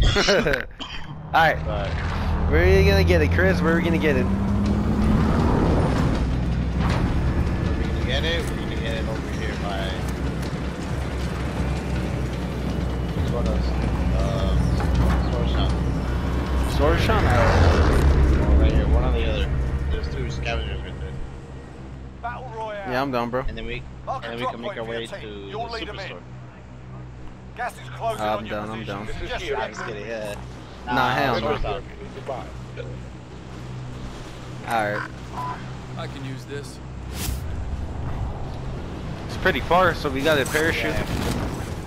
Alright. But Where are you gonna get it, Chris? Where are we gonna get it? we're gonna get it. We're gonna get it over here by. Which one is? Um, store shop. Sword shop? Oh, right here. One or the other. There's two scavengers right there. Battle Royale. Yeah, I'm done, bro. And then we, and then we can make our way to the You'll lead 'em in. superstore. Gas is closing ah, I'm on your done, I'm position. done. Suggest you Let's exit. get it. Yeah. Nah, hell we're no. Alright. I can use this. It's pretty far, so we got a parachute. Yeah.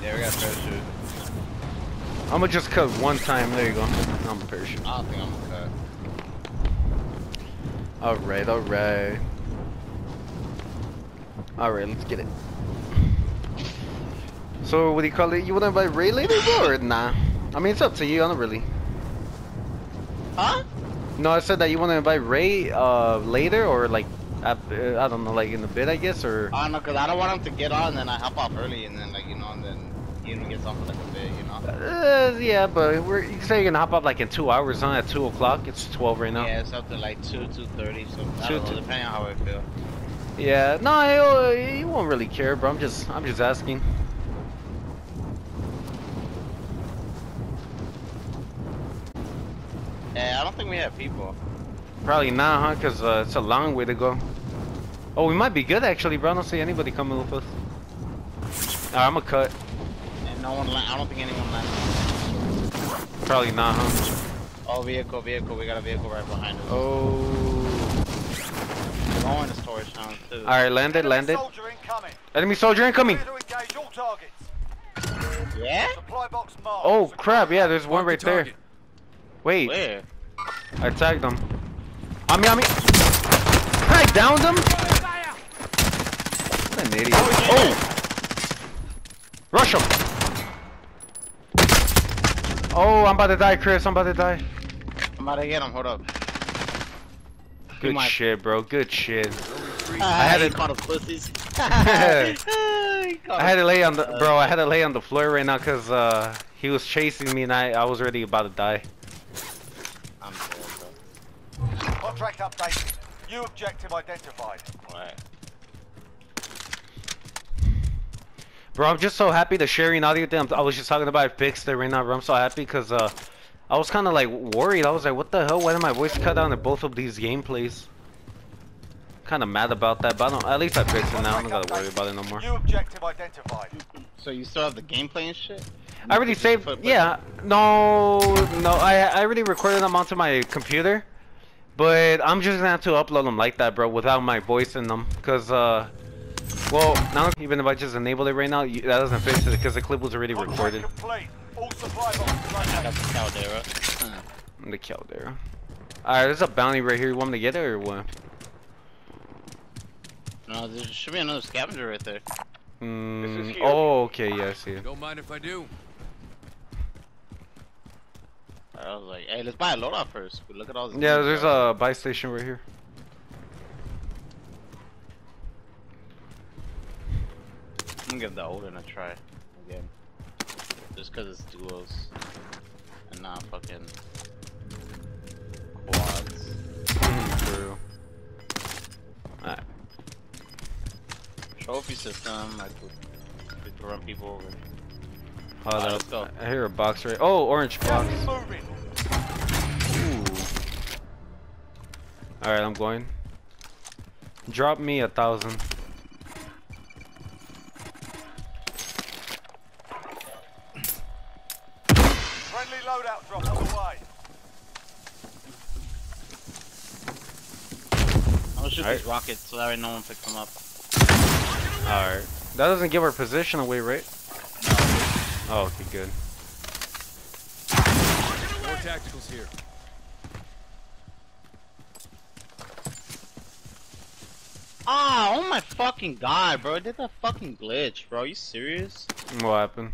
yeah, we got a parachute. I'm gonna just cut one time. There you go. I'm a parachute. I don't think I'm gonna cut. Alright, alright. Alright, let's get it. So, what do you call it? You wanna buy Ray later, bro, or nah? I mean, it's up to you. I don't really. Huh? No, I said that you wanna buy Ray uh later, or like, at, uh, I don't know, like in a bit, I guess, or. I don't know, cause I don't want him to get on, and then I hop off early, and then like you know, and then he even gets for like a bit, you know. Uh, yeah, but we're, you say you're gonna hop up like in two hours, huh? At two o'clock. It's twelve right now. Yeah, it's up to like two, two thirty, so I Two don't know, to- depending on how I feel. Yeah, no, he'll, he won't really care, bro. I'm just, I'm just asking. Yeah, I don't think we have people. Probably not, huh? Cause uh, it's a long way to go. Oh, we might be good actually, bro. I don't see anybody coming with us. Alright, I'm gonna cut. And no one, la- I don't think anyone landed. Probably not, huh? Oh, vehicle, vehicle, we got a vehicle right behind us. Oh. We're going to storage town too. Alright, landed, Enemy landed. Soldier incoming. Enemy soldier incoming. Clear to engage all targets. Yeah? Supply box marked. Oh crap! Yeah, there's one Mark the right there. Wait, Where? I tagged him. On me, on me. I downed him. What an idiot. Oh. Rush him. Oh, I'm about to die, Chris. I'm about to die. I'm about to get him, hold up. Good might- shit, bro. Good shit. I had it- caught a pussies. I had to lay on the bro. I had to lay on the floor right now because uh, he was chasing me and I, I was already about to die. I'm dead, bro. Contract updated. New objective identified. Alright. Bro, I'm just so happy the sharing audio thing. I was just talking about I fixed it right now, bro. I'm so happy because uh, I was kind of like worried. I was like, what the hell? Why did my voice cut down in both of these gameplays? Kind of mad about that, but I don't, at least I fixed it now. I don't gotta worry about it no more. New objective identified. So you still have the gameplay and shit? I already saved. Yeah, no, no. I I already recorded them onto my computer, but I'm just gonna have to upload them like that, bro, without my voice in them, cause uh, well, now even if I just enable it right now, you, that doesn't fix it because the clip was already recorded. All supply boxes I got located. the Caldera. Huh. the Caldera. Alright, there's a bounty right here. You want me to get it or what? No, there should be another scavenger right there. Mm, oh, okay, yeah, I see it. Don't mind if I do. I was like, hey, let's buy a loadout first. We look at all this. Yeah, there's a buy station right here. I'm gonna give the old one a try again. Just cause it's duos and not fucking quads. True. Alright. Trophy system, I we, we run people over. Hold Alright, up. I hear a box right. Oh, orange box. Alright, I'm going. Drop me a thousand. Friendly loadout drop on the way. I'm gonna shoot Alright. these rockets so that way no one picks them up. Alright. That doesn't give our position away, right? Oh, okay, good. More tacticals here. Ah, oh my fucking god, bro! Did that fucking glitch, bro. Are you serious? What happened?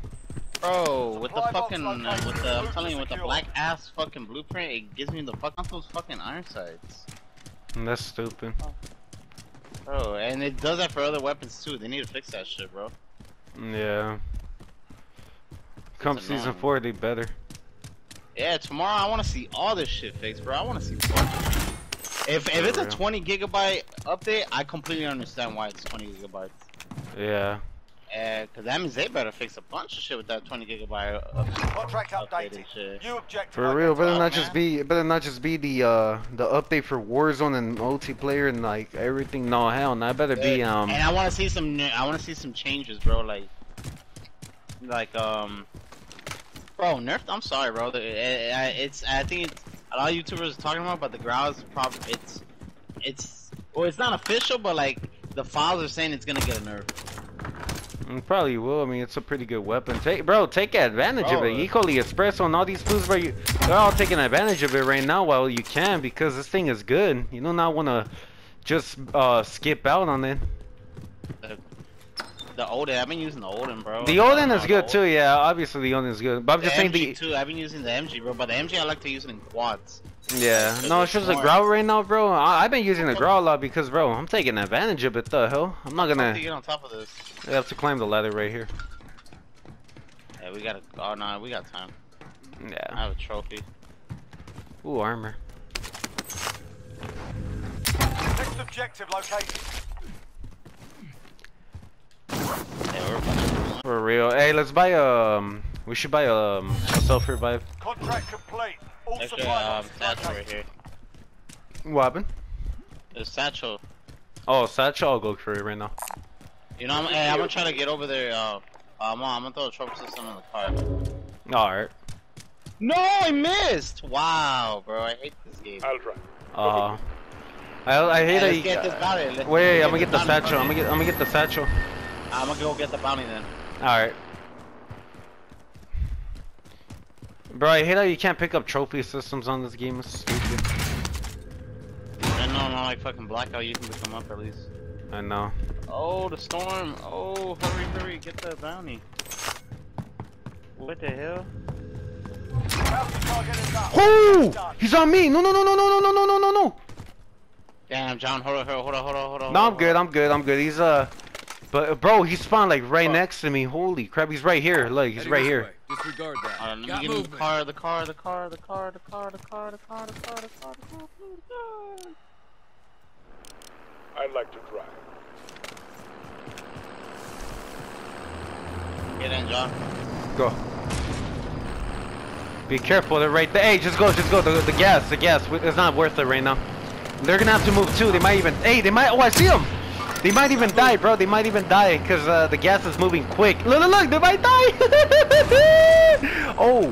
Bro, with the fucking, uh, with the, I'm telling you, with the black ass fucking blueprint, it gives me the fuck off those fucking iron sights. That's stupid. Bro, and it does that for other weapons too. They need to fix that shit, bro. Yeah. Come season annoying. four, they better. Yeah, tomorrow I want to see all this shit fixed, bro. I want to see. If if it's a 20 gigabyte update, I completely understand why it's 20 gigabytes. Yeah. Uh, cause that means they better fix a bunch of shit with that 20 gigabyte update. Contract Updated updated. shit. New objective For real, better identified. not just be, better not just be the uh the update for Warzone and multiplayer and like everything. No, hell, no, it better be um. And I want to see some. new- I want to see some changes, bro. Like, like um, bro, nerf. I'm sorry, bro. It- it- It's. I think it's a lot of YouTubers are talking about, but the Grau is probably it's, it's. Well, it's not official, but like the files are saying it's gonna get a nerf. Mm, Probably will. I mean, it's a pretty good weapon. Take, bro, take advantage of it. Equally Espresso and all these foods, bro, you, they're all taking advantage of it right now while you can because this thing is good. You do not want to just uh skip out on it. The Odin, I've been using the Odin, bro. The Odin is good too. Yeah, obviously the Odin is good. But I'm The just saying MG the. too. I've been using the MG, bro. But the MG I like to use it in quads. Yeah, no, it's it's just the more- Grau right now, bro. I, I've been using the Grau a lot because, bro, I'm taking advantage of it. The hell, I'm not gonna. do you get on top of this? I have to climb the ladder right here. Yeah, we gotta. Oh no, we got time. Yeah. I have a trophy. Ooh, armor. Next objective located. Yeah, we're about to- For real. Hey, let's buy um. We should buy um a self revive. Contract complete. All Extra supply um, boxes satchel right here. What happened? The satchel. Oh, satchel. I'll go for it right now. You know, I'm, hey, I'm gonna try to get over there. Uh, I'm, I'm gonna throw a trophy system in the car. All right. No, I missed. Wow, bro, I hate this game. I'll try. Uh. I I hate Hey, that let's you. get this bounty. Let's Wait, get I'm gonna get the satchel. I'm gonna get. I'm gonna get the satchel. I'm gonna go get the bounty then. All right. Bro, I hate how you can't pick up trophy systems on this game. It's stupid. And no, no, like fucking blackout, you can pick them up at least. I know. Oh, the storm. Oh, hurry, hurry, get the bounty. What the hell? Bounty target is up. Oh! He's on me! No, no, no, no, no, no, no, no, no, no! Damn, John, hold on, hold on, hold on, hold on, hold on. No, I'm good. I'm good. I'm good. He's uh, but uh, bro, he spawned like right Oh. next to me. Holy crap! He's right here. Look, he's Heading right here. way. Disregard that. Hold on, let Got me get in the movement. car, the car, the car, the car, the car, the car, the car, the car, the car, the car, the car, the car. I like to drive. Get in, John. Go. Be careful. They're right there. Hey, just go. Just go. The, the gas. The gas. It's not worth it right now. They're gonna have to move too. They might even. Hey, they might. Oh, I see them. They might even die, bro. They might even die because uh, the gas is moving quick. Look, look, look. They might die. oh.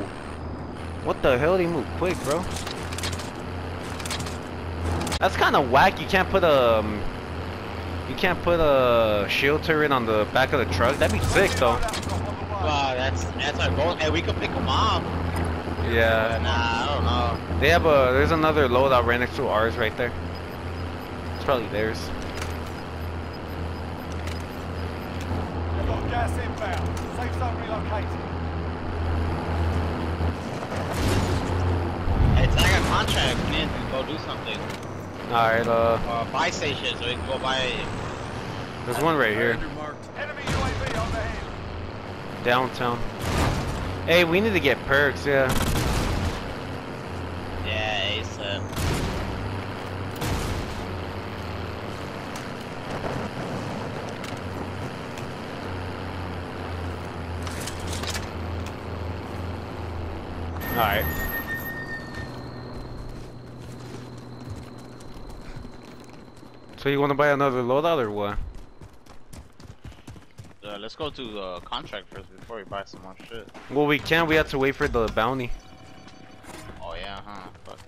What the hell? They move quick, bro. That's kind of whack. You can't put a. Um, you can't put a shield turret on the back of the truck. That'd be sick, though. Loadout drop on the way. Wow, that's that's our goal. Hey, we could pick them off. Yeah. Nah, I don't know. They have a. There's another loadout right next to ours right there. It's probably theirs. You've got gas inbound. Safe zone relocated. Hey, it's like a contract. We need to go do something. All right. Uh, Uh, buy station so we can go buy. there's one right here Enemy UAV overhead. downtown. Hey, we need to get perks. Yeah. Yeah, All right. So you want to buy another loadout or what? Uh, let's go to the contract first before we buy some more shit. Well, we can't. We have to wait for the bounty. Oh yeah, huh? Fuck.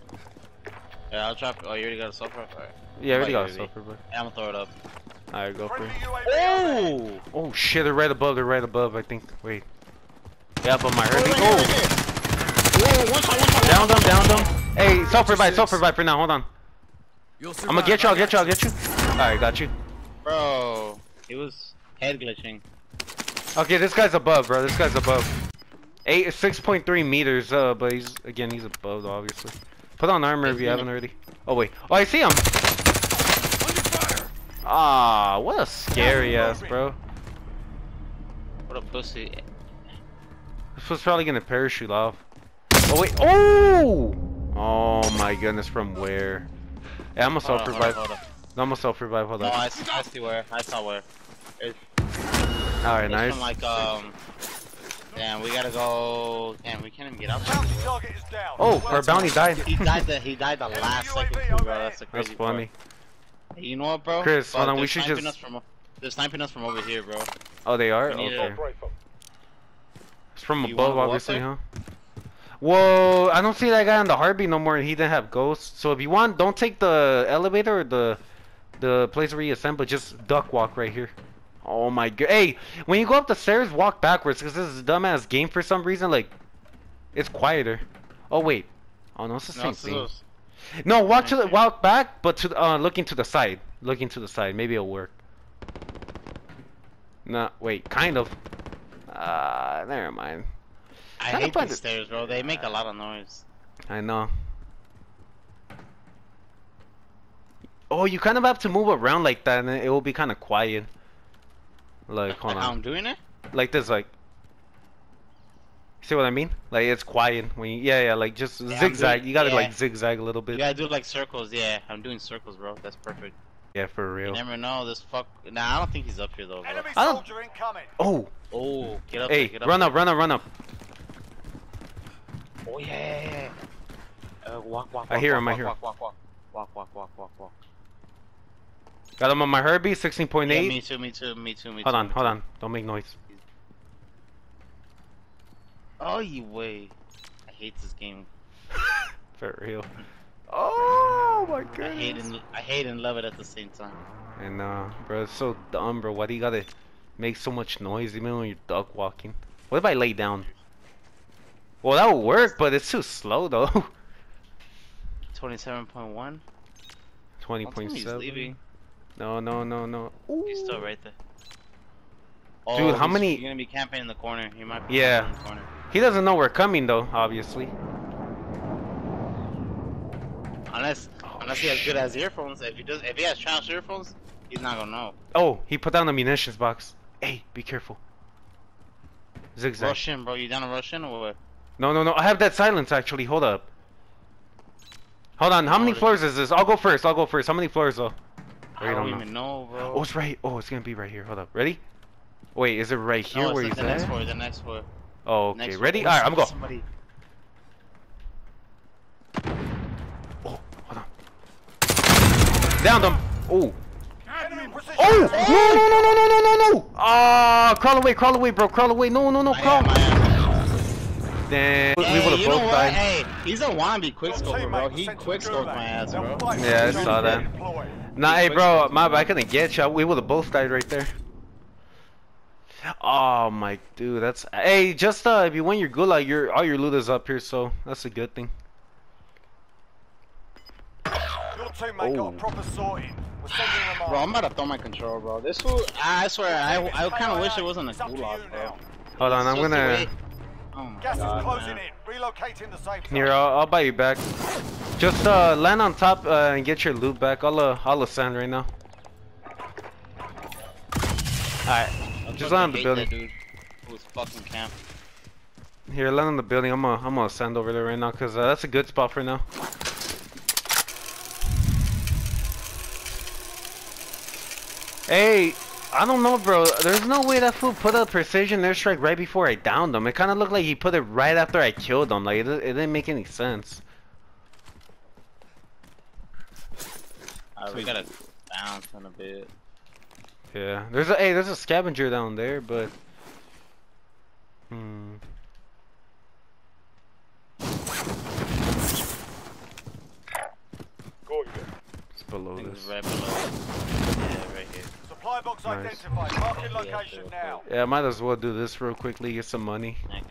Yeah, I'll drop. Oh, you already got a sulfur? Alright. Yeah, I already Buy got a UAV. sulfur, but Yeah, I'm gonna throw it up. all right, go for it. Oh! Oh shit! They're right above. They're right above. I think. Wait. Yeah, but my Right hurting. here, right Oh, here. Whoa, one shot, one shot, down them, down them. Hey, sulfur Six. vibe, self revive for now. Hold on. I'm gonna get you. I'll get you. I'll get you. All right, got you. Bro, he was head glitching. Okay, this guy's above, bro. This guy's above. Eight, six point three meters. Uh, but he's again, he's above, obviously. Put on armor if you haven't already. Oh wait. Oh, I see him. Under fire. Ah, what a scary ass, bro. What a pussy. This was probably gonna parachute off. Oh wait. Oh! Oh my goodness, from where? Yeah, I'm gonna Hold on, self hold on, revive. hold on. No, I'm gonna self revive. Hold No, on. I I see where. I saw where. It's, Alright, it's nice. from like um. Damn, we gotta go. Damn, we can't even get out. Bounty target is down. Oh, Well our bounty died. He died. The he died the last second too, bro. That's the That's funny. part. You know what, bro? Chris, hold on, we should just- Us from, they're sniping us from over here, bro. Oh, they are? Okay. to- It's from You above, wanna go up obviously, huh? Whoa, I don't see that guy on the heartbeat no more, and he didn't have ghosts. So if you want, don't take the elevator or the the place where you but just duck walk right here. Oh my god. Hey, when you go up the stairs, walk backwards, because this is a dumbass game for some reason. Like, it's quieter. Oh, wait. Oh, no, it's the same thing. those- No, walk to the walk back, but to the, uh, looking to the side. Looking to the side. Maybe it'll work. Nah, wait, kind of. Uh, never mind. I hate fun these to- stairs, bro. They make a lot of noise. I know. Oh, you kind of have to move around like that, and it will be kind of quiet. Like, hold Like how I'm doing it? like this, like. See what I mean? Like it's quiet when you, yeah, yeah, like just I'm zigzag. doing- you gotta yeah. like zigzag a little bit. You gotta do like circles. Yeah, I'm doing circles, bro. That's perfect. Yeah, for You real. never know. This fuck. Nah, I don't think he's up here though, bro. Enemy I don't- soldier incoming. Oh, Oh, get up hey, there, get up run there. up, run up, run up. Oh yeah, yeah, yeah. Uh, walk, walk, I hear walk, him, I walk, hear walk, walk, walk, walk, walk, walk, walk, walk. Got him on my Herbie, 16.8. Yeah, me too, me too, me too, me too. hold on, hold too. on. Don't make noise. Oh, you way. I hate this game. For real. Oh my I hate and I hate and love it at the same time. And uh, bro, it's so dumb, bro. Why do you gotta make so much noise even when you're duck walking? What if I lay down? Well, that would work, but it's too slow though. Twenty-seven point one. Twenty point seven. He's point seven. No, no, no, no. He's still right there. Dude, Oh, how he's- many- You're gonna be camping in the corner. He might be Yeah. in the corner. He doesn't know we're coming though, obviously. Unless, Oh, unless he has good ass earphones. If he does, if he has trash earphones, he's not gonna know. Oh, he put down the munitions box. Hey, be careful. Zigzag. Rush in, bro. You down to rush in or what? No, no, no. I have that silence actually. Hold up. Hold on. How many floors is this? I'll go first. I'll go first. How many floors though? I don't, don't know. even know, bro. Oh, it's right. Oh, it's gonna be right here. Hold up. Ready? Wait, is it right here no, where he's the next floor. The next floor. Oh, okay. Next. Ready? Oh, Alright, I'm going. somebody- Oh, hold on. Downed him. Oh. Oh! No, no, no, no, no, no, no, no! Ah, crawl away, crawl away, bro. Crawl away. No, no, no, I crawl. am, I am. Damn. We Hey, would have both died. Hey, he's a wannabe Your quickscoper, bro. He sent to quickscoped my ass, bro. Yeah, I saw that. redeploy. Nah, hey, bro, my bad. I couldn't get you. We would have both died right there. Oh my dude, that's hey. Just uh, if you win your gulag, your all your loot is up here, so that's a good thing. Your teammate got Oh. a proper sorting. We're sending them Bro, I'm on. about to throw my controller, bro. This fool, I swear, I, I kind of wish it wasn't a It's up to you gulag, bro. Hold on, I'm gonna way- Oh Gas God, is closing man. in. Relocating the safe zone. here. I'll, I'll buy you back. Just uh, land on top uh, and get your loot back. I'll uh, I'll ascend right now. Alright, just land on the building. Dude who was fucking camp. Here, land on the building. I'm gonna I'm gonna ascend over there right now, cause uh, that's a good spot for now. Hey, I don't know, bro. There's no way that fool put a precision airstrike right before I downed him. It kind of looked like he put it right after I killed him. Like it, it didn't make any sense. Alright, we gotta bounce in a bit. Yeah, there's a hey, there's a scavenger down there, but hmm. Go you. It's below I think it's this. right below. Yeah, right here. Supply box Nice. identified. Marking Yeah, location now. Yeah, I might as well do this real quickly, get some money. Thank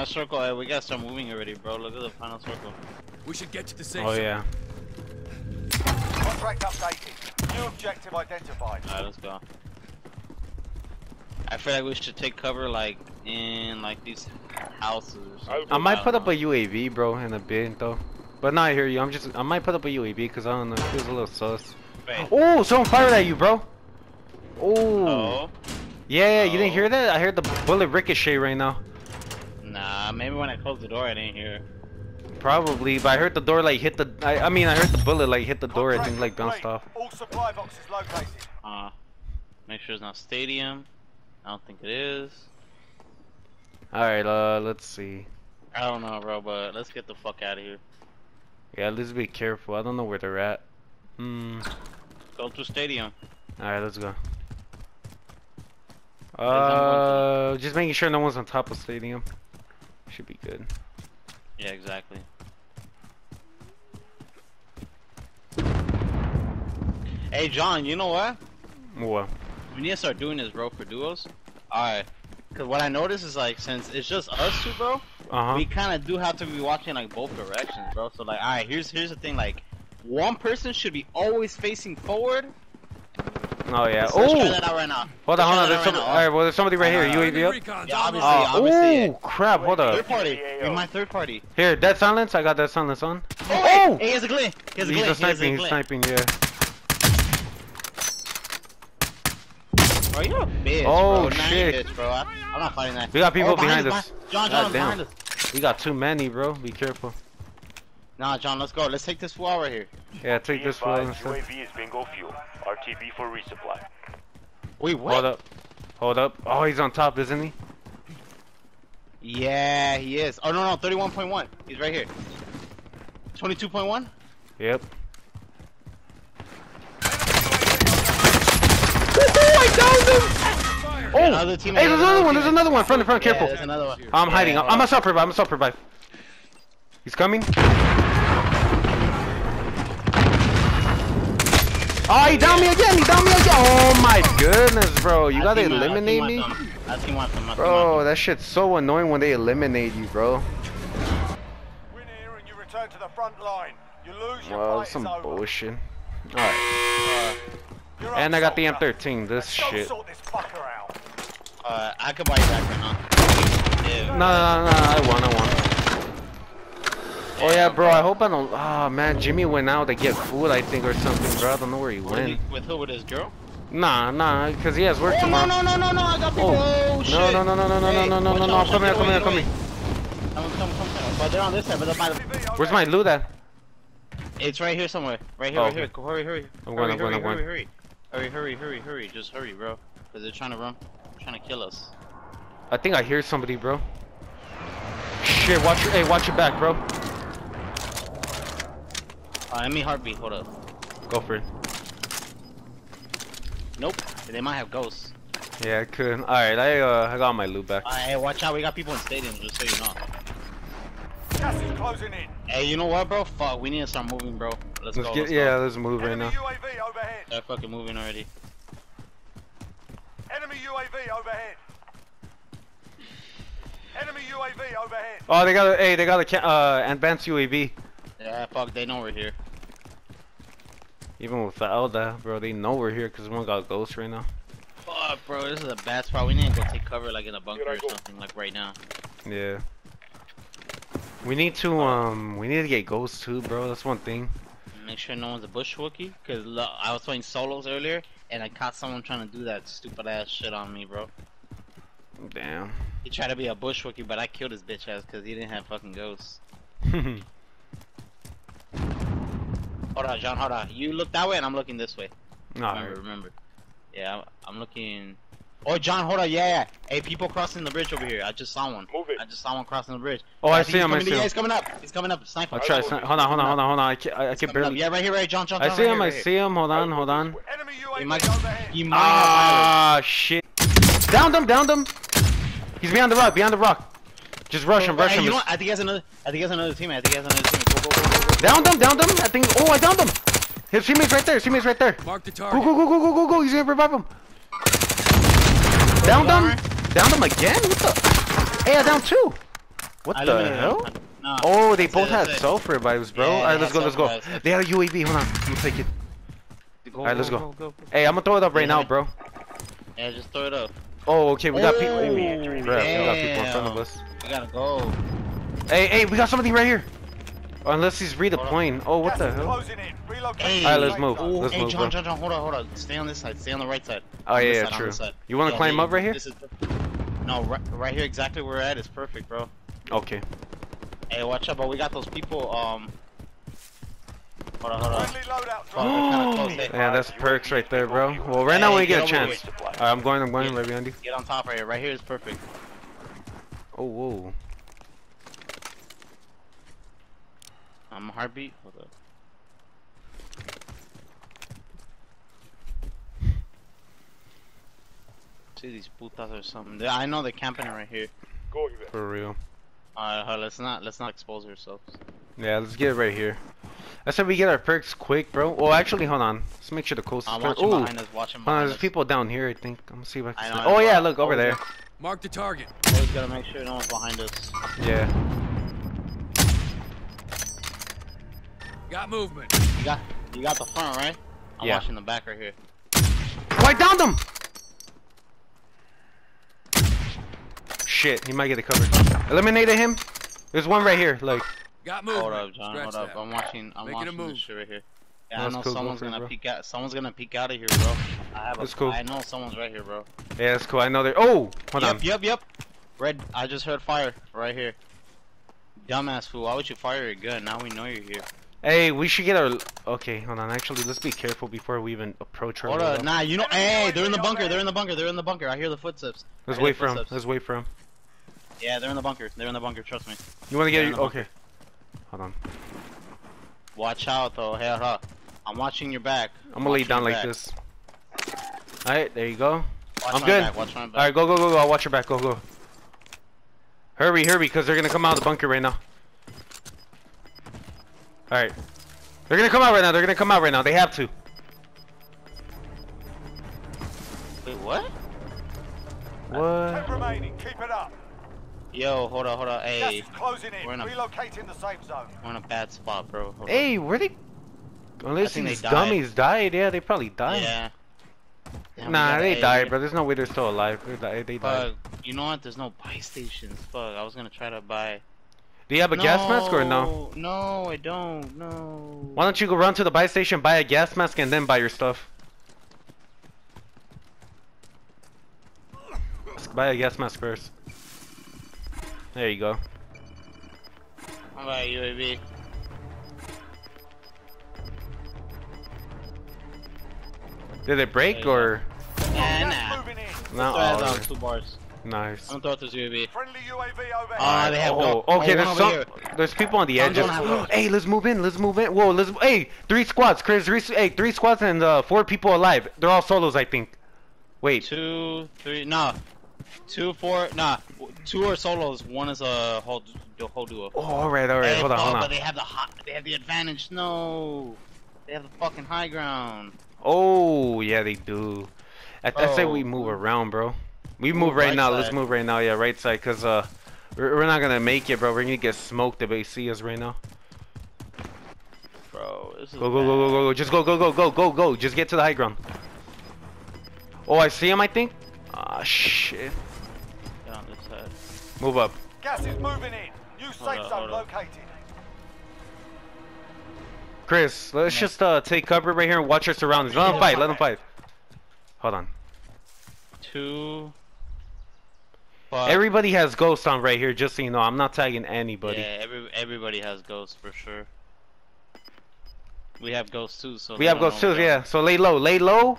that circle, eh, we gotta start moving already, bro. Look at the final circle. We should get to the safe Oh zone. yeah. Contract updated. New objective identified. Alright, let's go. I feel like we should take cover like in like these houses. Or something. I might don't put up a UAV, bro, in a bit though. But not hear you. I'm just. I might put up a UAV because I don't know. It feels a little sus. Wait. Oh, someone fired at you, bro. Oh. Oh. Yeah, you didn't Oh. hear that? I heard the bullet ricochet right now. Nah, maybe when I closed the door I didn't hear. Probably, but I heard the door like hit the. I, I mean, I heard the bullet like hit the door. I Contract think like bounced complete. off. All supply boxes located. Uh, make sure it's not stadium. I don't think it is. All right, uh, let's see. I don't know, bro, but let's get the fuck out of here. Yeah, let's be careful. I don't know where they're at. Hmm. Go to stadium. All right, let's go. Uh, just making sure no one's on top of stadium. Should be good. Yeah, exactly. Hey, John, you know what? What? We need to start doing this, bro, for duos. Alright. Cause what I noticed is like, since it's just us two, bro, Uh huh. we kind of do have to be watching like both directions, bro. So like, alright, here's here's the thing, like, one person should be always facing forward. Oh yeah. Let's, let's try Oh, that right hold on, hold on. that There's some. right All now. right, well, there's somebody right here. Uh, UAV Enemy up. recon Yeah, obviously. Uh, obviously, oh crap! Hold Third party. You're my third party. Here, dead silence. I got dead silence on. Oh, Oh! wait. Hey, he has a glint. He has a He's glint. just He has a sniping. He's sniping. Yeah. Bro, you're a bitch, Oh, bro. Nah, you shit. Bitch, bro. I, I'm not fighting that. We got people Oh, behind behind us. behind- John, John, God behind us. We got too many, bro. Be careful. Nah, John, let's go. Let's take this fool out right here. Yeah, take Be this one. advised, instead. UAV is bingo fuel. RTB for resupply. Wait, what? Hold up. Hold up. Oh, he's on top, isn't he? Yeah, he is. Oh, no, no, 31.1. He's right here. 22.1? Yep. Fire. Oh! Another teammate, Hey, there's another another one. There's another one. Front, front. Yeah, Careful. there's another one. I'm hiding. Yeah, I'm gonna survive. I'm gonna survive. He's coming. Oh, he downed me again. He downed me again. Oh my goodness, bro. You I gotta eliminate me, with them. I team with them, I team bro. That shit's so annoying when they eliminate you, bro. Win here and you return to the front line. You lose your Well, some over. bullshit. All right. You're And I got the. M13. This shit. sort this fucker out. Uh, I could buy you back right now. No, no, no, no, I won, I won. Oh yeah, bro. I hope I don't. Oh man, Jimmy went out to get food, I think, or something, bro. I don't know where he With, went. with who? With his girl? Nah, nah, cause he has work Oh, no, tomorrow. no, no, no, no, I got people. Oh. Oh, shit. No, no, no, no, no, no, Hey, no, no, no, watch no, no. out, I'm coming, I'm get coming, away, I'm coming. get away. Come, come, come, come. But they're on this side, but they're by the... UAV Where's my overhead. loot at? It's right here somewhere. Right here, Oh, right here. okay. Go, hurry, hurry. I'm hurry, going, I'm going, hurry, I'm going. hurry, hurry. Hurry, hurry, hurry, hurry. Just hurry, bro. Because they're trying to run. trying to kill us. I think I hear somebody, bro. Shit, watch your, hey, watch your back, bro. Uh, enemy heartbeat. Hold up. Go for it. Nope. They might have ghosts. Yeah, I could. All right, I uh, I got my loot back. Uh, hey, watch out. We got people in stadiums, just so you know. Gas is closing in. Hey, you know what, bro? Fuck. We need to start moving, bro. Let's, Let's go. get, let's yeah, Go. let's move right Enemy now. UAV overhead. They're fucking moving already. Enemy UAV overhead. Enemy UAV overhead. Oh, they got a, hey, they got a uh advanced UAV. Yeah, fuck. They know we're here. Even without that, bro, they know we're here because one got ghosts right now. Fuck, bro. This is a bad spot. We need to go take cover, like in a bunker or something, like right now. Yeah. We need to um, we need to get ghosts too, bro. That's one thing. Make sure no one's a bush wookie, cause I was playing solos earlier, and I caught someone trying to do that stupid ass shit on me, bro. Damn. He tried to be a bush wookie, but I killed his bitch ass because he didn't have fucking ghosts. Hold on, John. Hold on. You look that way, and I'm looking this way. Alright. Remember, remember. Yeah, I'm, I'm looking. Oh, John, hold on. Yeah, yeah. Hey, people crossing the bridge over here. I just saw one. Move it. I just saw one crossing the bridge. Oh, I think see him, I coming to- see Yeah, him. he's coming up. He's coming up. Sniper. I'll try. sni- Hold on, hold on, hold on, hold on. I can, I, I He's can coming up. Yeah, right here, right. John, John. I John, see right him. here, I right here. see him. Hold on, hold on. Enemy He UAV might. He might have Ah, shit. Downed him, downed him. He's behind the rock, behind the rock. Just rush him, rush Hey, him. you know what? I think he has another. I think he has another teammate. I think he has another teammate. Downed him, downed him. I think. Oh, I downed him. His teammate's right there. His teammate's right there. Mark the target. go, go, go, go, go, go. He's gonna revive him. Downed him. Downed him again. What the? Hey, I downed two. What I the hell? him. No. Oh, they both had that's it. self revives, bro. Yeah, Alright, let's go, let's go. They had a UAV. Hold on. I'm gonna take it. Alright, let's go, go. go, go, go. Hey, I'm gonna throw it up right now, bro. Yeah, just throw it up. Oh, okay, we got people. Oh, we got people in front of us. We gotta go. Hey, hey, we got somebody right here. Unless he's redeploying. Oh, what Gas the hell? closing in. Relocate. Hey. Alright, let's move. Oh, Let's hey, move, John, bro. John, John, hold on, hold on. Stay on this side. Stay on the right side. Oh, On yeah, yeah, side, true. You wanna Yeah, climb hey, up right here? This is no, right, right here, exactly where we're at is perfect, bro. Okay. Hey, watch out, but we got those people. Um, hold on, hold on. Oh, they're kind of close. Hey, Yeah, that's perks right there, bro. Well, right now Hey, we get a get over chance. Alright, I'm going, I'm going right behind you. get on top right here. Right here is perfect. Oh, whoa. I'm a heartbeat. Hold up. See these putas or something. They- I know they're camping right here. For real. Uh, Alright, let's not let's not expose ourselves. Yeah, let's get it right here. I said we get our perks quick, bro. Well, actually, hold on. Let's make sure the coast is I'm clear. Ooh, behind us. Watching hold on, behind there's us. people down here, I think. I'm gonna see if I can I know, I Oh, yeah, look, over there. Mark the target. Always gotta make sure no one's behind us. Yeah. Got movement. You got you got the front, right? I'm Yeah. watching the back right here. Oh, I downed him! Shit, he might get it covered. Eliminated him. There's one right here, like. Got movement. Hold up, John. Scratch Hold up. that. I'm watching. I'm Making watching move. this shit right here. Yeah, That's I know cool, someone's gonna bro. peek out. Someone's gonna peek out of here, bro. I have a. That's cool. I know someone's right here, bro. Yeah, that's cool. I know they're. Oh! Hold yep, on. yep, yep. Red. I just heard fire right here. Dumbass fool. Why would you fire your gun? Now we know you're here. Hey, we should get our. Okay, hold on. Actually, let's be careful before we even approach her. Hold loadout. up. Nah, you know. Hey, they're in the bunker. They're in the bunker. They're in the bunker. I hear the footsteps. Let's I hear wait the for him. footsteps. Let's wait for him. Yeah, they're in the bunker. They're in the bunker. Trust me. You want to get your. Okay. Hold on. Watch out though. Hey, hold up. I'm watching your back. I'm gonna lay down like back. this. Alright, there you go. Watch I'm my good. Back. Watch. Alright, go, go, go, go. I'll watch your back. Go, go. Hurry, hurry, because they're gonna come out of the bunker right now. Alright. They're gonna come out right now. They're gonna come out right now. They have to. Wait, what? What? Ten remaining. Keep it up. Yo, hold on, hold on. Gas Hey, closing in. we're in a- Relocating the safe zone. we're in a bad spot, bro. Hold on. Hey, where they? Unless think they these died. dummies died. Yeah, they probably died. Yeah. Damn, Nah, they hey, died, we- bro. There's no way they're still alive. They died. They died. Fuck. You know what? There's no buy stations. Fuck. I was gonna try to buy. Do you have a gas mask or no? No, I don't. No. Why don't you go run to the buy station, buy a gas mask, and then buy your stuff? Buy a gas mask first. There you go. How about UAV? Did it break or Nah, nah. moving in. not? Throw that Oh, two bars. Nice. I'm gonna throw it to UAV. Friendly UAV overhead. Ah, they have oh, go- okay. oh, there's some. here. There's people on the Some edges. don't have those. hey, let's move in. Let's move in. Whoa, let's. Hey, three squads, Chris. Three, hey, three squads and uh, four people alive. They're all solos, I think. Wait. Two, three, nah. Two, four, nah. Two are solos. One is a whole, the whole duo. Oh, all right, all right. Hey, hold on, fuck, hold But they have the hot, they have the advantage. No, they have the fucking high ground. Oh, yeah, they do. I, I say we Oh. move around, bro. We Move move right right now. Let's move right now. Yeah, right side, cause uh, we're, we're not gonna make it, bro. We're gonna get smoked if they see us right now. Bro, this is Go, go, go, go, go, go. Just go, go, go, go, go, go. Just get to the high ground. Oh, I see him. I think. Ah, shit. bad. on this side. Move up. Gas is moving in. New Hold safe zone located. Chris, let's Yeah. just uh take cover right here and watch our surroundings. Let them fight. Let them fight. Hold on. Two. Fuck. Everybody has ghosts on right here, just so you know. I'm not tagging anybody. Yeah, every everybody has ghosts for sure. We have ghosts too, so We have don't ghosts too, yeah. So lay low, lay low,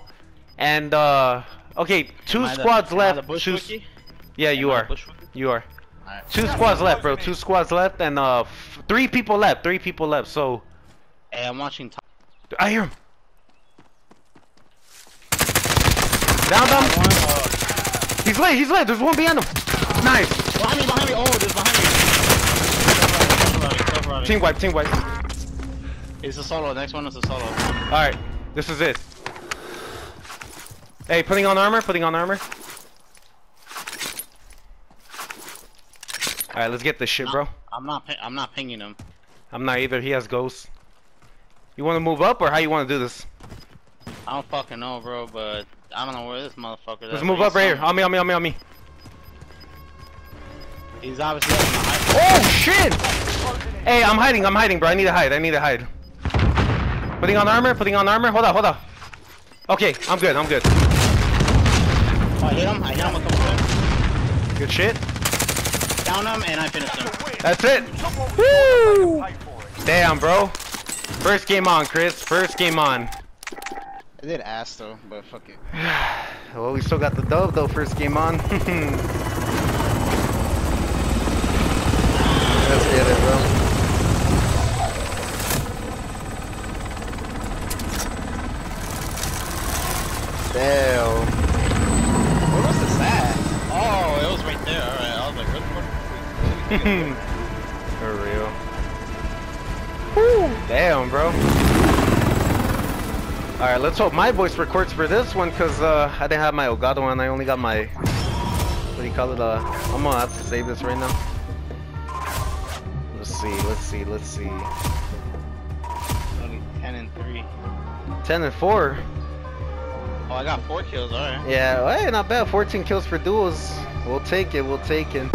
and uh, okay, two Am I the- squads left. the bush Two, yeah, you are, bush wookie? you are. Two squads left, bro. Two squads left, and uh, f- three people left. Three people left. So Hey, I'm watching. Top. I hear him. Down, down. He's late, He's late, There's one behind him. Nice. behind me, behind me. Oh, there's behind me. Cover running, cover running. Team wipe. Team wipe. It's a solo. Next one is a solo. All right. This is it. Hey, putting on armor. Putting on armor. All right, let's get this shit, bro. I'm not. I'm not pinging him. I'm not either. He has ghosts. You want to move up or how you want to do this? I don't fucking know, bro, but I don't know where this motherfucker is. Let's move up right here. On me, on me, on me, on me. He's obviously up in the high. Oh shit! Hey, I'm hiding, I'm hiding, bro. I need to hide, I need to hide. Putting on armor, putting on armor. Hold on, hold on. Okay, I'm good, I'm good. Oh, I hit him. I hit him couple times. Good shit. Down him, and I finished him. That's it. Woo! Damn, bro. First game on, Chris. First game on. I did ass though, but fuck it. Well, we still got the dub though. First game on. Let's get it, bro. Damn. Where was this at? Oh, it was right there. Alright, I was like, what the fuck? For real. Woo. Damn, bro. Alright, let's hope my voice records for this one, because uh, I didn't have my Elgato on. I only got my... What do you call it? Uh, I'm gonna have to save this right now. Let's see, let's see, let's see. Only 10 and 3. 10 and 4. Oh, I got 4 kills, alright. Yeah, hey, not bad. 14 kills for duos. We'll take it, we'll take it.